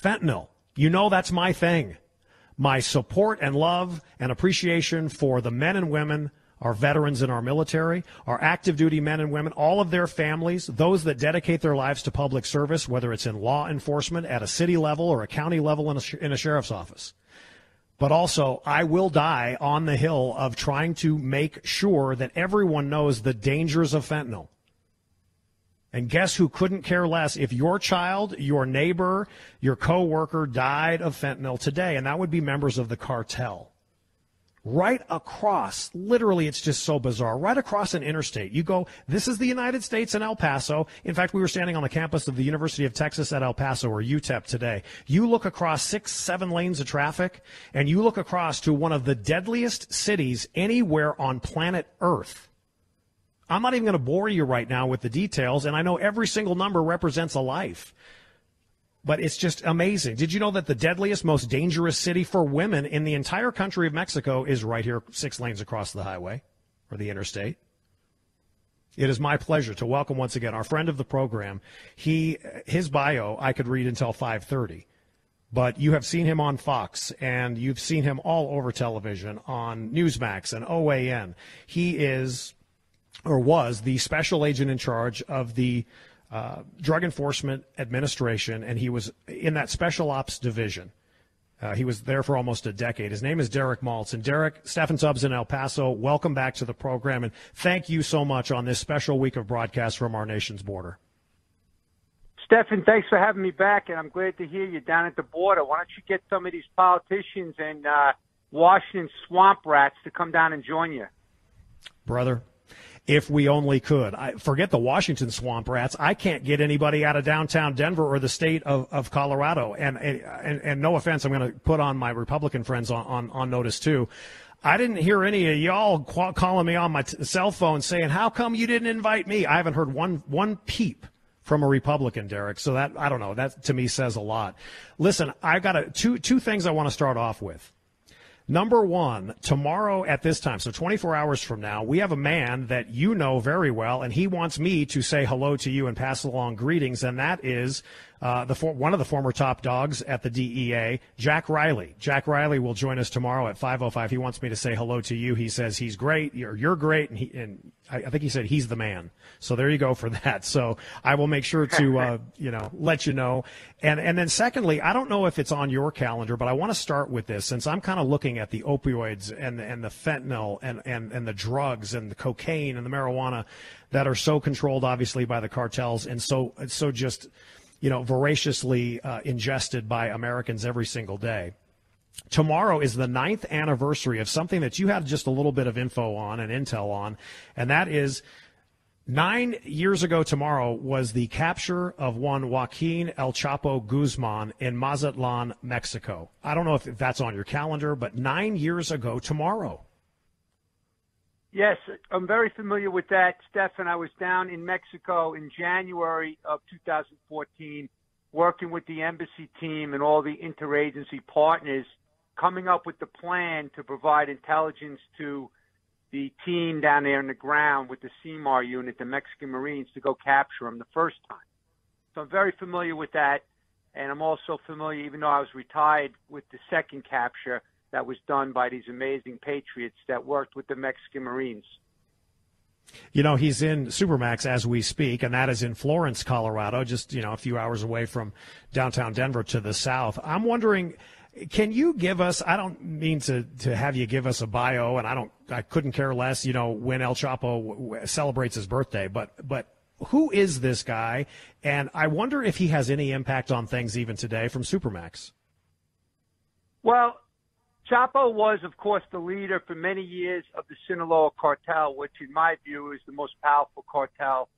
Fentanyl. You know that's my thing. My support and love and appreciation for the men and women our veterans in our military, our active duty men and women, all of their families, those that dedicate their lives to public service, whether it's in law enforcement at a city level or a county level in a, in a sheriff's office. But also, I will die on the hill of trying to make sure that everyone knows the dangers of fentanyl. And guess who couldn't care less if your child, your neighbor, your coworker died of fentanyl today? And that would be members of the cartel right across, literally, it's just so bizarre, right across an interstate. You go, this is the United States in El Paso. In fact, we were standing on the campus of the University of Texas at El Paso, or UTEP today. You look across six, seven lanes of traffic, and you look across to one of the deadliest cities anywhere on planet Earth. I'm not even going to bore you right now with the details, and I know every single number represents a life but it's just amazing. Did you know that the deadliest, most dangerous city for women in the entire country of Mexico is right here, six lanes across the highway or the interstate? It is my pleasure to welcome once again our friend of the program. He, his bio, I could read until 530, but you have seen him on Fox and you've seen him all over television on Newsmax and OAN. He is, or was, the special agent in charge of the uh, Drug Enforcement Administration, and he was in that Special Ops Division. Uh, he was there for almost a decade. His name is Derek Maltz. And Derek, Steffan Tubbs in El Paso, welcome back to the program. And thank you so much on this special week of broadcast from our nation's border. Steffan, thanks for having me back, and I'm glad to hear you down at the border. Why don't you get some of these politicians and uh, Washington swamp rats to come down and join you? Brother, if we only could. I forget the Washington swamp rats. I can't get anybody out of downtown Denver or the state of, of Colorado. And, and, and no offense, I'm going to put on my Republican friends on, on, on notice too. I didn't hear any of y'all calling me on my t- cell phone saying, how come you didn't invite me? I haven't heard one, one peep from a Republican, Derek. So that, I don't know. That to me says a lot. Listen, I've got a, two, two things I want to start off with. Number one, tomorrow at this time, so 24 hours from now, we have a man that you know very well, and he wants me to say hello to you and pass along greetings, and that is uh, the for, one of the former top dogs at the DEA, Jack Riley. Jack Riley will join us tomorrow at 5:05. He wants me to say hello to you. He says he's great, you're, you're great, and, he, and I, I think he said he's the man. So there you go for that. So I will make sure to, uh, you know, let you know. And, and then secondly, I don't know if it's on your calendar, but I want to start with this since I'm kind of looking at the opioids and, and the fentanyl and, and, and the drugs and the cocaine and the marijuana that are so controlled, obviously, by the cartels and so, so just, you know, voraciously uh, ingested by Americans every single day tomorrow is the ninth anniversary of something that you had just a little bit of info on and intel on, and that is nine years ago tomorrow was the capture of one Joaquin El Chapo Guzman in Mazatlan, Mexico. I don't know if that's on your calendar, but nine years ago tomorrow. Yes, I'm very familiar with that, Steffan. I was down in Mexico in January of 2014 working with the embassy team and all the interagency partners coming up with the plan to provide intelligence to the team down there on the ground with the SEMAR unit, the Mexican Marines, to go capture them the first time. So I'm very familiar with that. And I'm also familiar, even though I was retired, with the second capture that was done by these amazing patriots that worked with the Mexican Marines. You know, he's in Supermax as we speak, and that is in Florence, Colorado, just, you know, a few hours away from downtown Denver to the south. I'm wondering can you give us? I don't mean to to have you give us a bio, and I don't. I couldn't care less. You know when El Chapo celebrates his birthday, but but who is this guy? And I wonder if he has any impact on things even today from Supermax. Well, Chapo was, of course, the leader for many years of the Sinaloa cartel, which, in my view, is the most powerful cartel,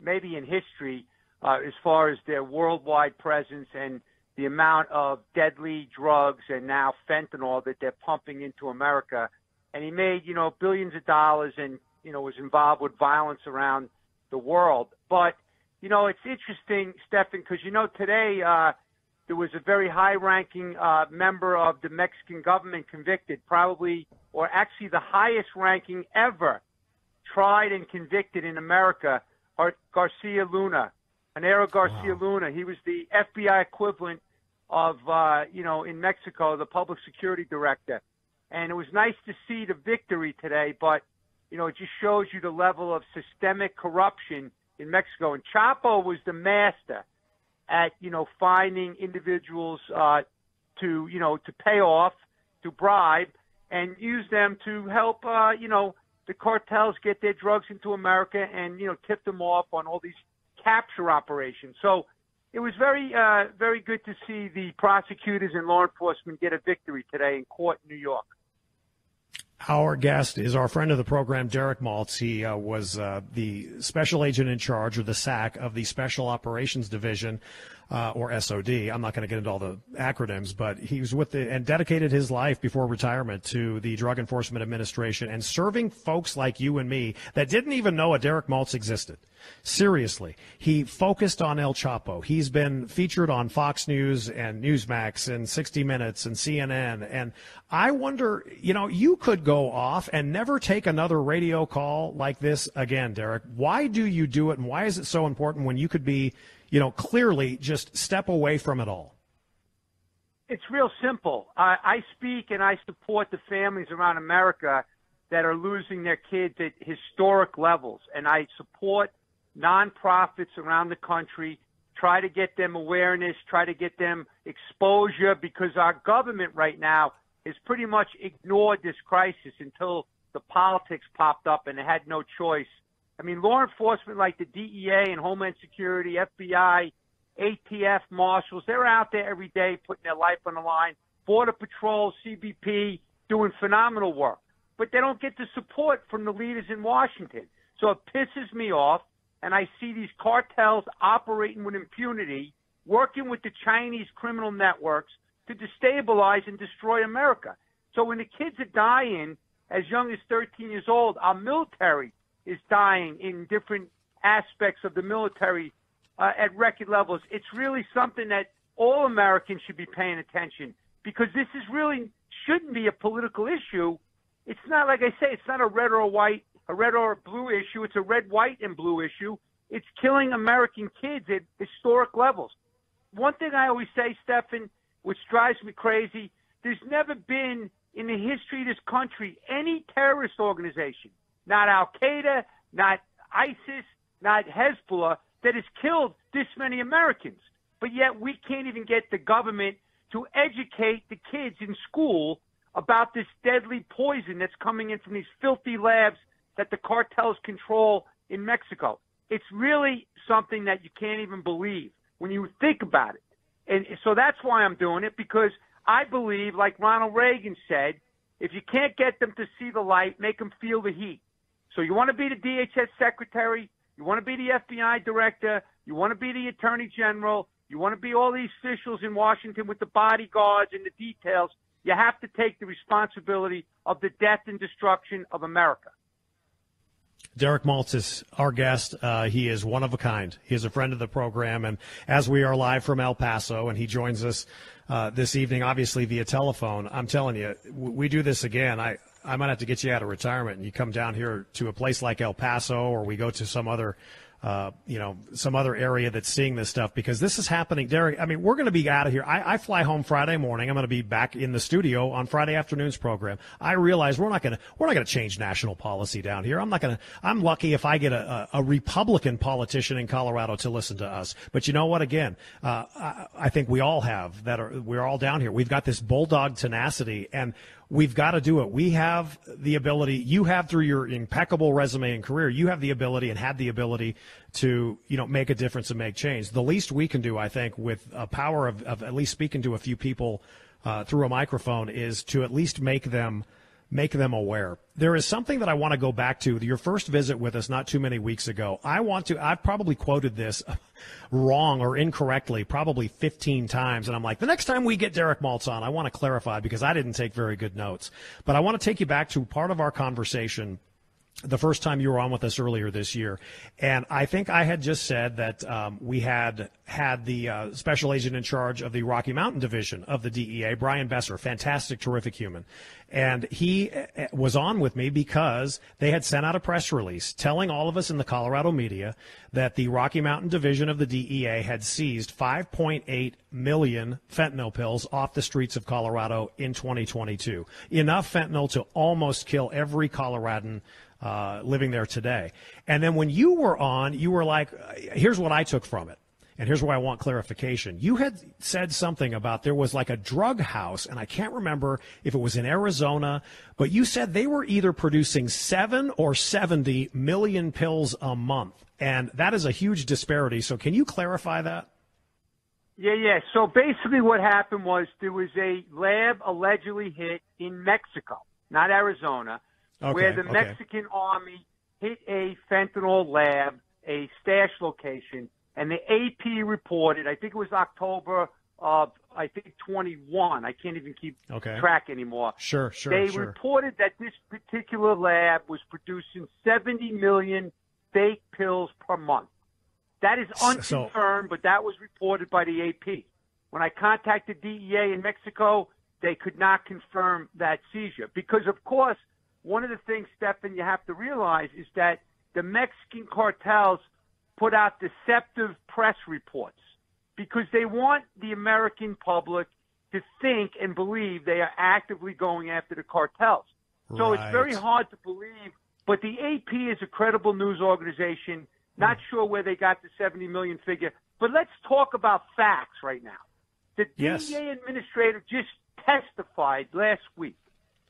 maybe in history, uh, as far as their worldwide presence and the amount of deadly drugs and now fentanyl that they're pumping into America. And he made, you know, billions of dollars and, you know, was involved with violence around the world. But, you know, it's interesting, Steffan, because, you know, today uh, there was a very high ranking uh, member of the Mexican government convicted, probably, or actually the highest ranking ever tried and convicted in America, Garcia Luna. Genaro Garcia wow. Luna. He was the FBI equivalent of uh, you know in Mexico, the public security director, and it was nice to see the victory today. But you know, it just shows you the level of systemic corruption in Mexico. And Chapo was the master at you know finding individuals uh, to you know to pay off, to bribe, and use them to help uh, you know the cartels get their drugs into America and you know tip them off on all these capture operations. So it was very uh, very good to see the prosecutors and law enforcement get a victory today in court in New York. Our guest is our friend of the program, Derek Maltz. He uh, was uh, the special agent in charge, or the SAC, of the Special Operations Division uh, or SOD. I'm not going to get into all the acronyms, but he was with the and dedicated his life before retirement to the Drug Enforcement Administration and serving folks like you and me that didn't even know a Derek Maltz existed. Seriously, he focused on El Chapo. He's been featured on Fox News and Newsmax and 60 Minutes and CNN. And I wonder, you know, you could go off and never take another radio call like this again, Derek. Why do you do it, and why is it so important when you could be you know, clearly just step away from it all? It's real simple. I, I speak and I support the families around America that are losing their kids at historic levels, and I support nonprofits around the country. Try to get them awareness, try to get them exposure, because our government right now has pretty much ignored this crisis until the politics popped up and they had no choice I mean, law enforcement like the DEA and Homeland Security, FBI, ATF, marshals, they're out there every day putting their life on the line. Border Patrol, CBP, doing phenomenal work. But they don't get the support from the leaders in Washington. So it pisses me off, and I see these cartels operating with impunity, working with the Chinese criminal networks to destabilize and destroy America. So when the kids are dying as young as 13 years old, our military is dying in different aspects of the military uh, at record levels. It's really something that all Americans should be paying attention because this is really shouldn't be a political issue. It's not like I say, it's not a red or a white, a red or a blue issue. It's a red, white, and blue issue. It's killing American kids at historic levels. One thing I always say, Steffan, which drives me crazy, there's never been in the history of this country any terrorist organization not Al Qaeda, not ISIS, not Hezbollah, that has killed this many Americans. But yet we can't even get the government to educate the kids in school about this deadly poison that's coming in from these filthy labs that the cartels control in Mexico. It's really something that you can't even believe when you think about it. And so that's why I'm doing it because I believe, like Ronald Reagan said, if you can't get them to see the light, make them feel the heat. So you want to be the DHS secretary, you want to be the FBI director, you want to be the attorney general, you want to be all these officials in Washington with the bodyguards and the details. You have to take the responsibility of the death and destruction of America. Derek Maltz is our guest. Uh, he is one of a kind. He is a friend of the program. And as we are live from El Paso, and he joins us uh, this evening, obviously via telephone, I'm telling you, we do this again. I, I might have to get you out of retirement and you come down here to a place like El Paso or we go to some other uh, you know, some other area that's seeing this stuff because this is happening. Derek, I mean, we're going to be out of here. I, I fly home Friday morning. I'm going to be back in the studio on Friday afternoon's program. I realize we're not going to we're not going to change national policy down here. I'm not going to. I'm lucky if I get a, a, Republican politician in Colorado to listen to us. But you know what? Again, uh, I, I think we all have that. Are we're all down here. We've got this bulldog tenacity and We've got to do it. We have the ability, you have through your impeccable resume and career, you have the ability and had the ability to, you know, make a difference and make change. The least we can do, I think, with a power of, of at least speaking to a few people uh, through a microphone is to at least make them – make them aware. There is something that I want to go back to. Your first visit with us not too many weeks ago. I want to, I've probably quoted this wrong or incorrectly probably 15 times. And I'm like, the next time we get Derek Maltz on, I want to clarify because I didn't take very good notes. But I want to take you back to part of our conversation the first time you were on with us earlier this year, and I think I had just said that um, we had had the uh, special agent in charge of the Rocky Mountain Division of the DEA, Brian Besser, fantastic, terrific human, and he uh, was on with me because they had sent out a press release telling all of us in the Colorado media that the Rocky Mountain Division of the DEA had seized 5.8 million fentanyl pills off the streets of Colorado in 2022, enough fentanyl to almost kill every Coloradan uh, living there today. And then when you were on, you were like, here's what I took from it. And here's where I want clarification. You had said something about there was like a drug house, and I can't remember if it was in Arizona, but you said they were either producing seven or 70 million pills a month. And that is a huge disparity. So can you clarify that? Yeah, yeah. So basically, what happened was there was a lab allegedly hit in Mexico, not Arizona, okay, where the okay. Mexican army hit a fentanyl lab, a stash location, and the AP reported, I think it was October of, I think 21. I can't even keep okay. track anymore. Sure, sure. They sure. reported that this particular lab was producing 70 million fake pills per month. That is unconfirmed, so, but that was reported by the AP. When I contacted DEA in Mexico, they could not confirm that seizure because, of course, one of the things, Steffan, you have to realize is that the Mexican cartels put out deceptive press reports because they want the American public to think and believe they are actively going after the cartels. So it's very hard to believe. But the AP is a credible news organization. Not mm. sure where they got the 70 million figure. But let's talk about facts right now. The yes. DEA administrator just testified last week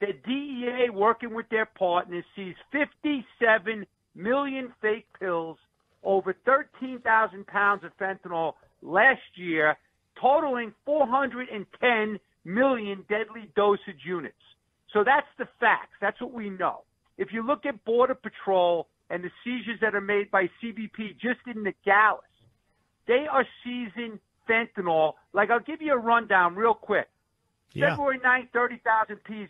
the DEA, working with their partners, seized 57 million fake pills, over 13,000 pounds of fentanyl last year, totaling 410 million deadly dosage units. So that's the facts. That's what we know. If you look at Border Patrol and the seizures that are made by CBP just in Nogales, they are seizing fentanyl. Like, I'll give you a rundown real quick. Yeah. February 9th, 30,000 P's.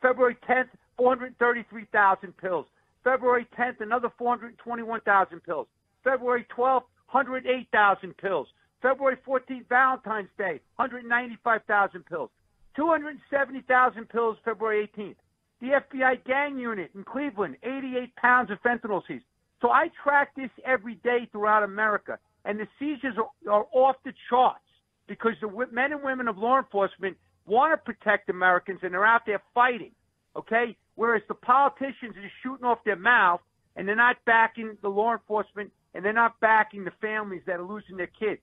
February 10th, 433,000 pills. February 10th, another 421,000 pills. February 12th, 108,000 pills. February 14th, Valentine's Day, 195,000 pills. 270,000 pills February 18th. The FBI gang unit in Cleveland, 88 pounds of fentanyl seized. So I track this every day throughout America, and the seizures are, are off the charts because the men and women of law enforcement want to protect Americans and they're out there fighting. Okay? Whereas the politicians are shooting off their mouth and they're not backing the law enforcement and they're not backing the families that are losing their kids.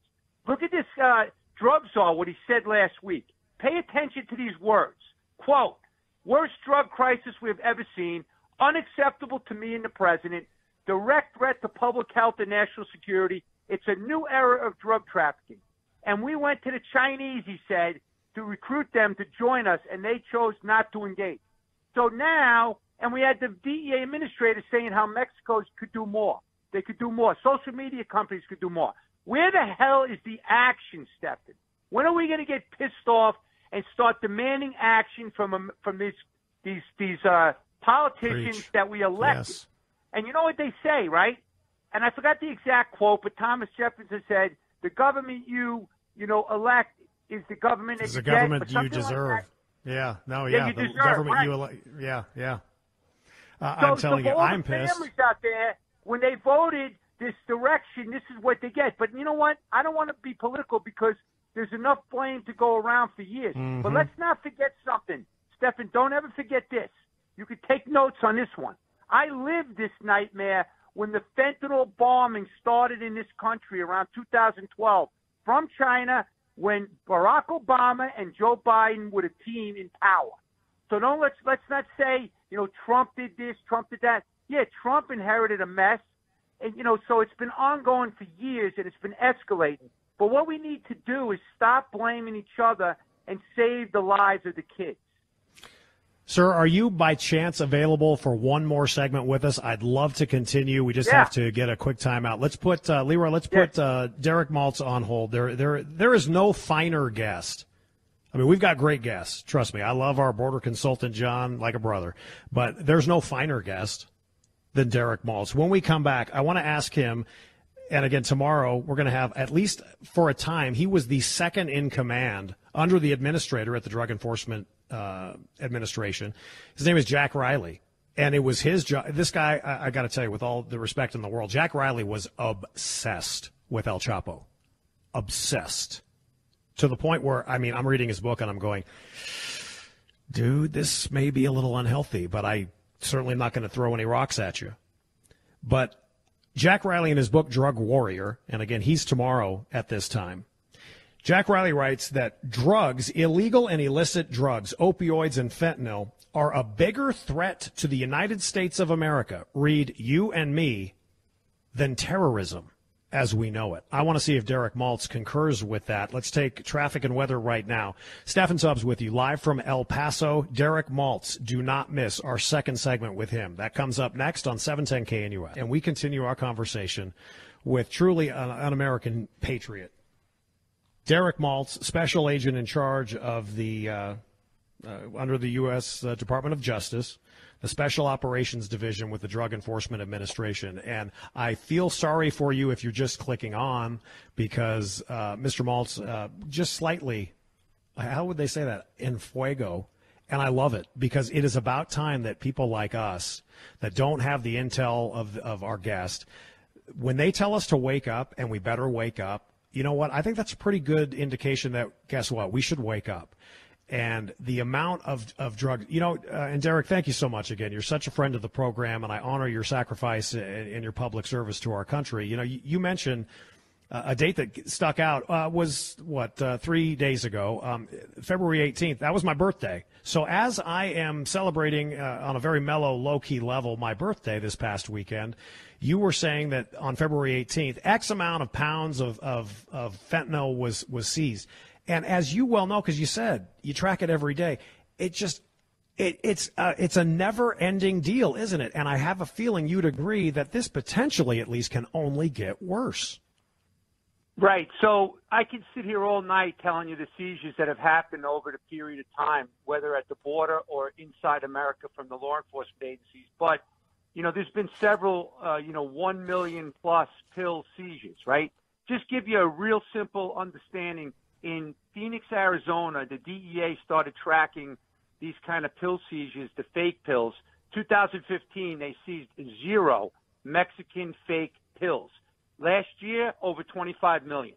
Look at this uh, drug czar, what he said last week. Pay attention to these words. Quote, worst drug crisis we have ever seen, unacceptable to me and the president, direct threat to public health and national security. It's a new era of drug trafficking. And we went to the Chinese, he said, to recruit them to join us, and they chose not to engage. So now, and we had the DEA administrator saying how Mexico could do more. They could do more. Social media companies could do more. Where the hell is the action, Steffan? When are we going to get pissed off and start demanding action from um, from these these these uh, politicians Preach. that we elected? Yes. And you know what they say, right? And I forgot the exact quote, but Thomas Jefferson said, "The government you you know elect is the government is the government you deserve. Like yeah, no, yeah, yeah the deserve, government right. you elect. Yeah, yeah. Uh, so, I'm telling you, I'm pissed. Families out there, when they voted this direction, this is what they get. But you know what? I don't want to be political because there's enough blame to go around for years. Mm-hmm. But let's not forget something, Steffan. Don't ever forget this. You could take notes on this one. I lived this nightmare when the fentanyl bombing started in this country around 2012 from China when Barack Obama and Joe Biden were a team in power. So don't let's let's not say you know Trump did this, Trump did that. Yeah, Trump inherited a mess, and you know so it's been ongoing for years and it's been escalating. But what we need to do is stop blaming each other and save the lives of the kids. Sir, are you by chance available for one more segment with us? I'd love to continue. We just yeah. have to get a quick timeout. Let's put uh, Leroy. Let's put uh, Derek Maltz on hold. There, there, there is no finer guest. I mean, we've got great guests. Trust me, I love our border consultant John like a brother, but there's no finer guest than Derek Maltz. When we come back, I want to ask him. And again, tomorrow we're going to have at least for a time. He was the second in command under the administrator at the Drug Enforcement uh, Administration. His name is Jack Riley and it was his job. This guy, I, I got to tell you, with all the respect in the world, Jack Riley was obsessed with El Chapo, obsessed to the point where, I mean, I'm reading his book and I'm going, dude, this may be a little unhealthy, but I certainly am not going to throw any rocks at you. But Jack Riley in his book Drug Warrior, and again, he's tomorrow at this time. Jack Riley writes that drugs, illegal and illicit drugs, opioids and fentanyl, are a bigger threat to the United States of America, read you and me, than terrorism as we know it. I want to see if Derek Maltz concurs with that. Let's take traffic and weather right now. Steffan Tubbs with you live from El Paso. Derek Maltz, do not miss our second segment with him. That comes up next on 710 KNUS. And we continue our conversation with truly an American patriot. Derek Maltz, special agent in charge of the uh, uh, under the U.S. Uh, Department of Justice, the Special Operations Division with the Drug Enforcement Administration. And I feel sorry for you if you're just clicking on because uh, Mr. Maltz uh, just slightly, how would they say that? In fuego. And I love it because it is about time that people like us that don't have the intel of, of our guest, when they tell us to wake up and we better wake up, you know what? I think that's a pretty good indication that, guess what? We should wake up and the amount of, of drugs, you know, uh, and Derek, thank you so much again. You're such a friend of the program, and I honor your sacrifice and, your public service to our country. You know, you, you mentioned uh, a date that stuck out uh, was what uh, three days ago, um, February 18th. That was my birthday. So as I am celebrating uh, on a very mellow, low key level my birthday this past weekend, you were saying that on February 18th, X amount of pounds of, of, of fentanyl was was seized. And as you well know, because you said you track it every day, it just it, it's uh, it's a never-ending deal, isn't it? And I have a feeling you'd agree that this potentially, at least, can only get worse. Right. So I can sit here all night telling you the seizures that have happened over the period of time, whether at the border or inside America from the law enforcement agencies. But you know, there's been several, uh, you know, one million plus pill seizures. Right. Just give you a real simple understanding in Phoenix, Arizona, the DEA started tracking these kind of pill seizures, the fake pills. 2015, they seized zero Mexican fake pills. Last year, over 25 million.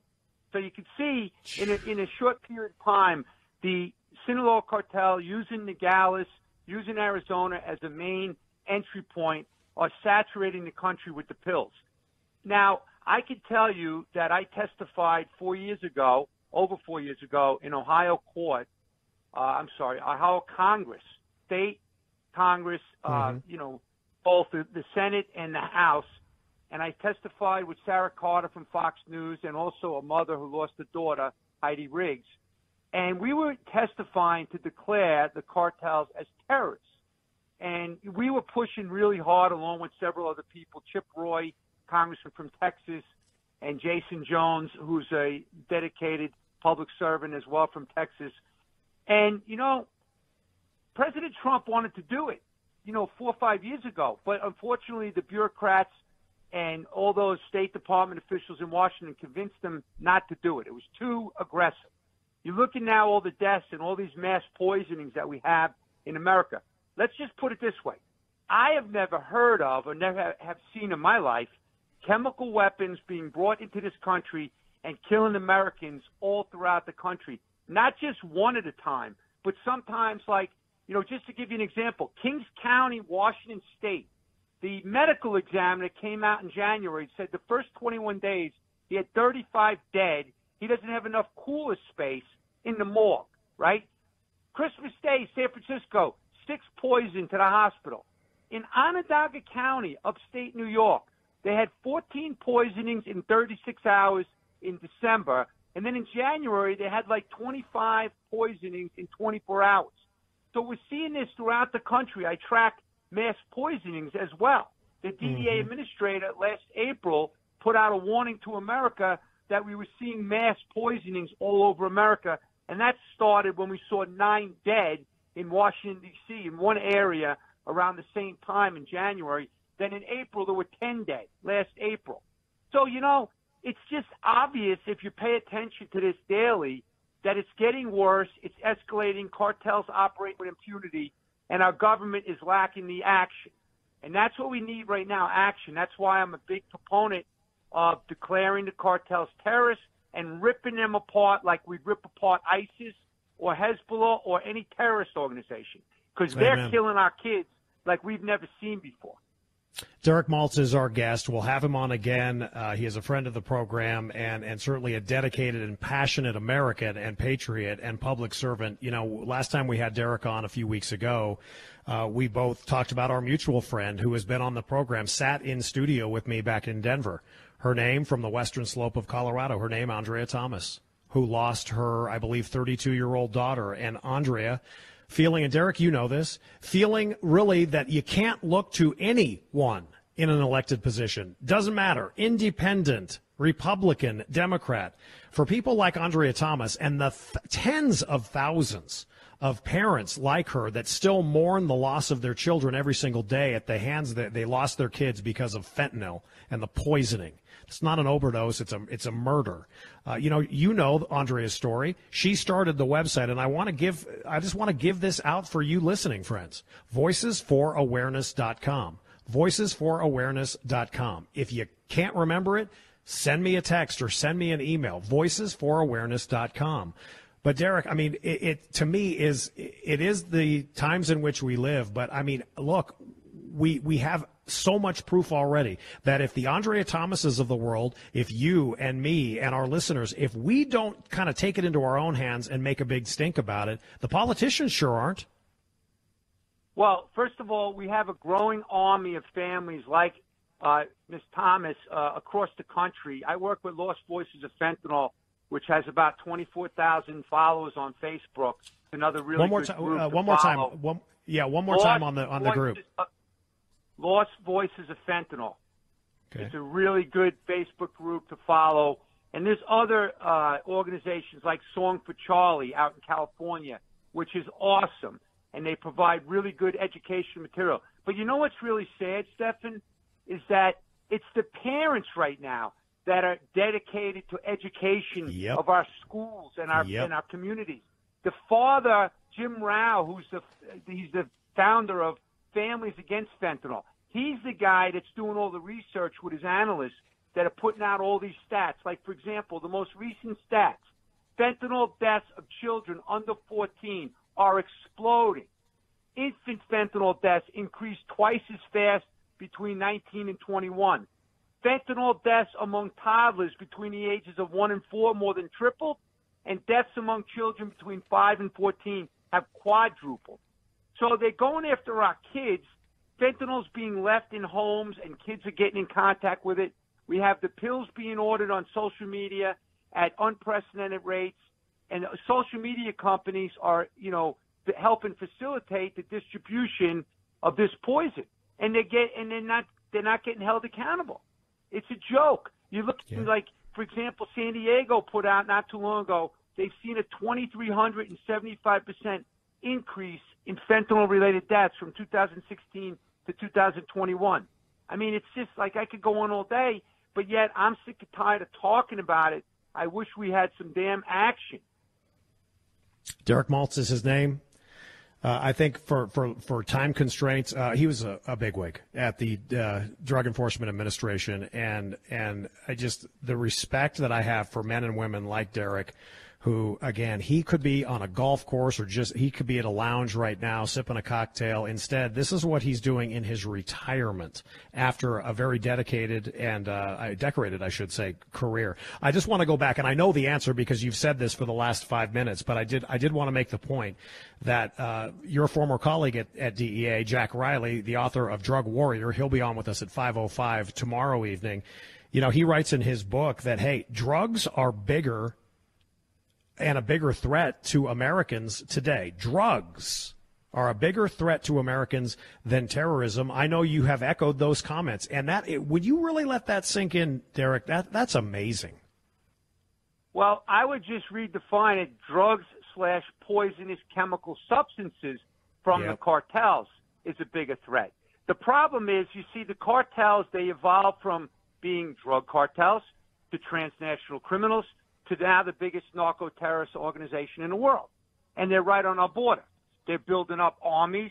So you can see in a, in a short period of time, the Sinaloa cartel using Nogales, using Arizona as a main entry point, are saturating the country with the pills. Now, I can tell you that I testified four years ago over four years ago in Ohio court. Uh, I'm sorry, Ohio Congress, state Congress, uh, mm-hmm. you know, both the, the Senate and the House. And I testified with Sarah Carter from Fox News and also a mother who lost a daughter, Heidi Riggs. And we were testifying to declare the cartels as terrorists. And we were pushing really hard along with several other people, Chip Roy, congressman from Texas, and Jason Jones, who's a dedicated public servant as well from Texas. And, you know, President Trump wanted to do it, you know, four or five years ago. But unfortunately, the bureaucrats and all those State Department officials in Washington convinced them not to do it. It was too aggressive. You're looking now all the deaths and all these mass poisonings that we have in America. Let's just put it this way. I have never heard of or never have seen in my life chemical weapons being brought into this country and killing Americans all throughout the country. Not just one at a time, but sometimes like, you know, just to give you an example, Kings County, Washington State, the medical examiner came out in January and said the first 21 days he had 35 dead. He doesn't have enough cooler space in the morgue, right? Christmas Day, San Francisco, six poisoned to the hospital. In Onondaga County, upstate New York, they had 14 poisonings in 36 hours in December. And then in January, they had like 25 poisonings in 24 hours. So we're seeing this throughout the country. I track mass poisonings as well. The DEA mm-hmm. administrator last April put out a warning to America that we were seeing mass poisonings all over America. And that started when we saw nine dead in Washington, D.C., in one area around the same time in January. Then in April, there were 10 dead last April. So, you know, it's just obvious if you pay attention to this daily that it's getting worse. It's escalating. Cartels operate with impunity, and our government is lacking the action. And that's what we need right now action. That's why I'm a big proponent of declaring the cartels terrorists and ripping them apart like we rip apart ISIS or Hezbollah or any terrorist organization because they're killing our kids like we've never seen before. Derek Maltz is our guest. We'll have him on again. Uh, he is a friend of the program and, and certainly a dedicated and passionate American and patriot and public servant. You know, last time we had Derek on a few weeks ago, uh, we both talked about our mutual friend who has been on the program, sat in studio with me back in Denver. Her name from the western slope of Colorado. Her name, Andrea Thomas, who lost her, I believe, 32 year old daughter. And Andrea, feeling, and Derek, you know this, feeling really that you can't look to anyone in an elected position. Doesn't matter. Independent, Republican, Democrat. For people like Andrea Thomas and the th- tens of thousands of parents like her that still mourn the loss of their children every single day at the hands that they lost their kids because of fentanyl and the poisoning. It's not an overdose. It's a it's a murder. Uh, you know, you know Andrea's story. She started the website, and I want to give I just want to give this out for you listening friends. Voicesforawareness.com. Voicesforawareness.com. If you can't remember it, send me a text or send me an email. Voicesforawareness.com. But Derek, I mean, it, it to me is it is the times in which we live. But I mean, look, we we have so much proof already that if the Andrea Thomases of the world, if you and me and our listeners, if we don't kind of take it into our own hands and make a big stink about it, the politicians sure aren't. Well, first of all, we have a growing army of families like uh, Ms. Thomas uh, across the country. I work with Lost Voices of Fentanyl, which has about 24,000 followers on Facebook. Another really one more good time. Uh, one more time. One, yeah, one more Lost time on the on the group. Uh, Lost Voices of Fentanyl. Okay. It's a really good Facebook group to follow. And there's other uh, organizations like Song for Charlie out in California, which is awesome. And they provide really good education material. But you know what's really sad, Steffan, is that it's the parents right now that are dedicated to education yep. of our schools and our yep. and our communities. The father, Jim Rauh, who's the he's the founder of Families Against Fentanyl. He's the guy that's doing all the research with his analysts that are putting out all these stats. Like, for example, the most recent stats fentanyl deaths of children under 14 are exploding. Infant fentanyl deaths increased twice as fast between 19 and 21. Fentanyl deaths among toddlers between the ages of 1 and 4 more than tripled, and deaths among children between 5 and 14 have quadrupled. So they're going after our kids fentanyl's being left in homes and kids are getting in contact with it. We have the pills being ordered on social media at unprecedented rates, and social media companies are, you know, helping facilitate the distribution of this poison, and they get and they're not they're not getting held accountable. It's a joke. You look yeah. like, for example, San Diego put out not too long ago. They've seen a 2,375 percent increase in fentanyl related deaths from 2016 to 2021. I mean, it's just like I could go on all day, but yet I'm sick and tired of talking about it. I wish we had some damn action. Derek Maltz is his name. Uh, I think for, for, for time constraints, uh, he was a, a bigwig at the uh, Drug Enforcement Administration, and and I just the respect that I have for men and women like Derek who, again, he could be on a golf course or just he could be at a lounge right now sipping a cocktail. Instead, this is what he's doing in his retirement after a very dedicated and uh, decorated, I should say, career. I just want to go back, and I know the answer because you've said this for the last five minutes, but I did I did want to make the point that uh, your former colleague at, at DEA, Jack Riley, the author of Drug Warrior, he'll be on with us at 5:05 tomorrow evening. You know, he writes in his book that hey, drugs are bigger and a bigger threat to Americans today. Drugs are a bigger threat to Americans than terrorism. I know you have echoed those comments, and that would you really let that sink in, Derek? That that's amazing. Well, I would just redefine it: drugs slash poisonous chemical substances from yep. the cartels is a bigger threat. The problem is, you see, the cartels, they evolve from being drug cartels to transnational criminals to now the biggest narco terrorist organization in the world. And they're right on our border. They're building up armies.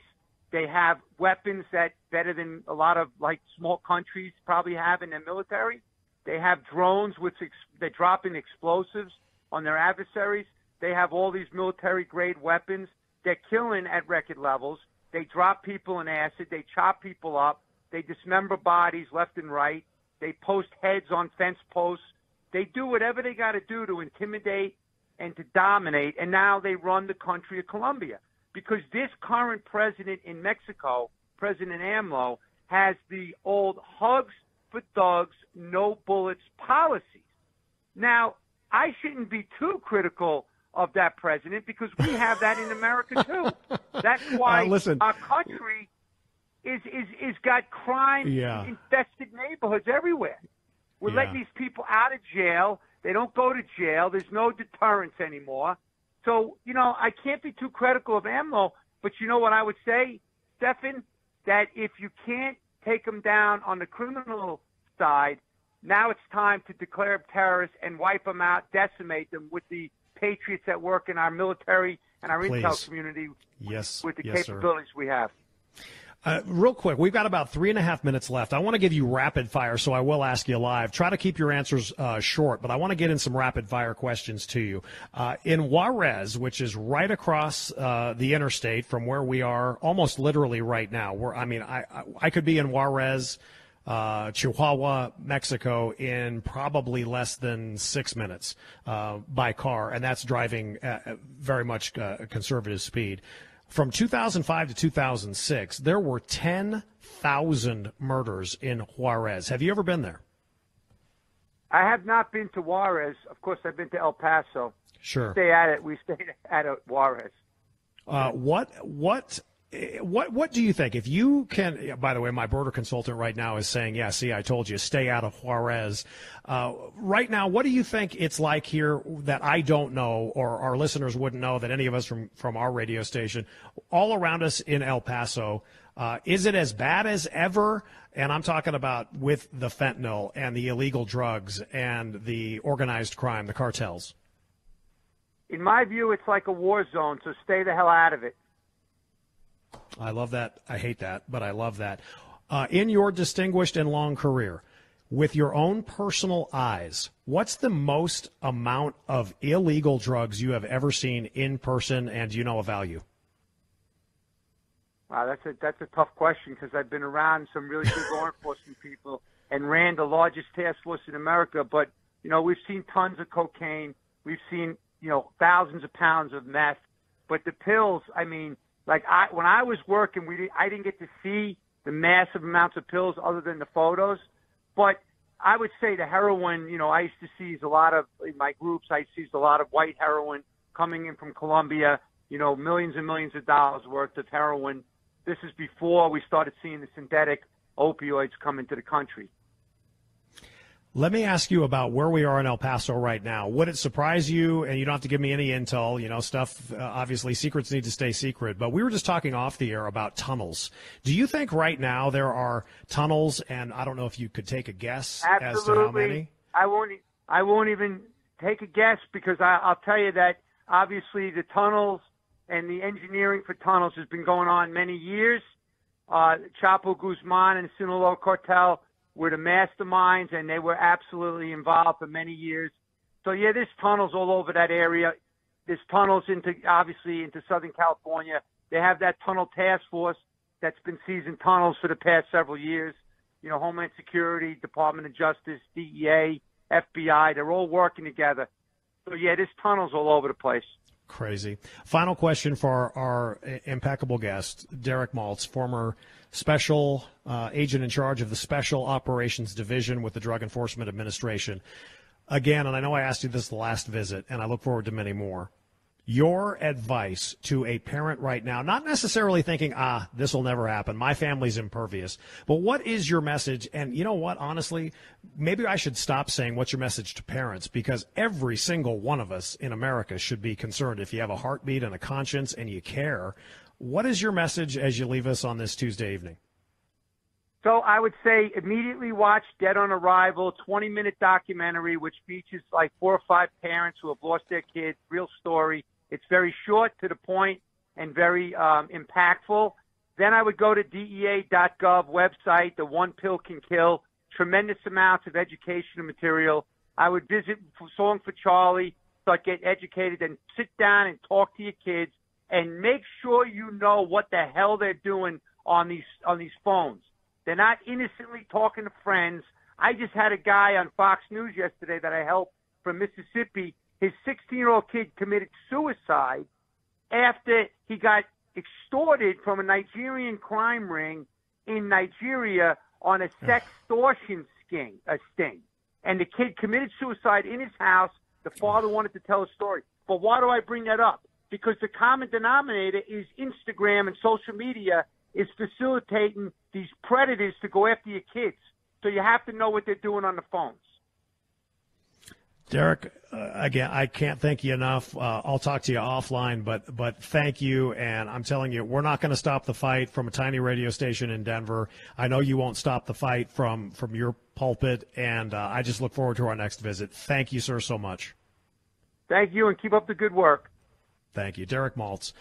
They have weapons that better than a lot of like small countries probably have in their military. They have drones which ex- they drop in explosives on their adversaries. They have all these military grade weapons. They're killing at record levels. They drop people in acid. They chop people up. They dismember bodies left and right. They post heads on fence posts. They do whatever they got to do to intimidate and to dominate. And now they run the country of Colombia because this current president in Mexico, President AMLO, has the old hugs for thugs, no bullets policies. Now, I shouldn't be too critical of that president because we have that in America too. That's why uh, listen. our country is is is got crime Yeah. infested neighborhoods everywhere. We're Yeah. letting these people out of jail. They don't go to jail. There's no deterrence anymore. So, you know, I can't be too critical of AMLO, but you know what I would say, Steffan? That if you can't take them down on the criminal side, now it's time to declare them terrorists and wipe them out, decimate them with the patriots that work in our military and our Please. intel community Yes, with the yes, sir. capabilities we have. Uh, real quick, we've got about three and a half minutes left. I want to give you rapid fire, so I will ask you live. Try to keep your answers uh, short, but I want to get in some rapid fire questions to you. Uh, in Juarez, which is right across uh, the interstate from where we are, almost literally right now. Where I mean, I I, could be in Juarez. Uh, Chihuahua, Mexico, in probably less than six minutes uh, by car, and that's driving very much conservative speed. From 2005 to 2006, there were 10,000 murders in Juarez. Have you ever been there? I have not been to Juarez. Of course, I've been to El Paso. Sure. Stay at it. We stayed at it, Juarez. Uh, what what what what do you think? If you can, by the way, my border consultant right now is saying, "Yeah, see, I told you, stay out of Juarez." Uh, right now, what do you think it's like here that I don't know, or our listeners wouldn't know that any of us from from our radio station, all around us in El Paso, uh, is it as bad as ever? And I'm talking about with the fentanyl and the illegal drugs and the organized crime, the cartels. In my view, it's like a war zone, so stay the hell out of it. I love that. I hate that, but I love that. Uh, in your distinguished and long career, with your own personal eyes, what's the most amount of illegal drugs you have ever seen in person, and do you know a value? Wow, that's a that's a tough question because I've been around some really good law enforcement people and ran the largest task force in America. But you know, we've seen tons of cocaine, we've seen you know thousands of pounds of meth. But the pills, I mean, like I when I was working, we I didn't get to see the massive amounts of pills other than the photos. But I would say the heroin, you know, I used to seize a lot of in my groups. I seized a lot of white heroin coming in from Colombia. You know, millions and millions of dollars worth of heroin. This is before we started seeing the synthetic opioids come into the country. Let me ask you about where we are in El Paso right now. Would it surprise you, and you don't have to give me any intel, you know, stuff, uh, obviously secrets need to stay secret, but we were just talking off the air about tunnels. Do you think right now there are tunnels, and I don't know if you could take a guess as to how many? I won't. I won't even take a guess because I, I'll tell you that obviously the tunnels and the engineering for tunnels has been going on many years. Uh, Chapo Guzman and Sinaloa cartel were the masterminds, and they were absolutely involved for many years. So yeah, there's tunnels all over that area. There's tunnels into obviously into Southern California. They have that tunnel task force that's been seizing tunnels for the past several years. You know, Homeland Security, Department of Justice, DEA, FBI, they're all working together. So yeah, there's tunnels all over the place. Crazy. Final question for our, our impeccable guest, Derek Maltz, former special uh, agent in charge of the Special Operations Division with the Drug Enforcement Administration. Again, and I know I asked you this the last visit, and I look forward to many more. Your advice to a parent right now, not necessarily thinking, ah, this will never happen. My family's impervious. But what is your message? And you know what? Honestly, maybe I should stop saying what's your message to parents because every single one of us in America should be concerned. If you have a heartbeat and a conscience and you care, what is your message as you leave us on this Tuesday evening? So I would say immediately watch Dead on Arrival, 20 minute documentary, which features like four or five parents who have lost their kids. Real story. It's very short, to the point, and very um, impactful. Then I would go to DEA.gov website. The One Pill Can Kill. Tremendous amounts of educational material. I would visit Song for Charlie, start get educated, and sit down and talk to your kids, and make sure you know what the hell they're doing on these on these phones. They're not innocently talking to friends. I just had a guy on Fox News yesterday that I helped from Mississippi. His 16 year old kid committed suicide after he got extorted from a Nigerian crime ring in Nigeria on a sextortion sting, a sting. And the kid committed suicide in his house. The father wanted to tell a story. But why do I bring that up? Because the common denominator is Instagram and social media is facilitating these predators to go after your kids. So you have to know what they're doing on the phones. Derek, uh, again, I can't thank you enough. Uh, I'll talk to you offline, but but thank you. And I'm telling you, we're not going to stop the fight from a tiny radio station in Denver. I know you won't stop the fight from from your pulpit, and uh, I just look forward to our next visit. Thank you, sir, so much. Thank you, and keep up the good work. Thank you, Derek Maltz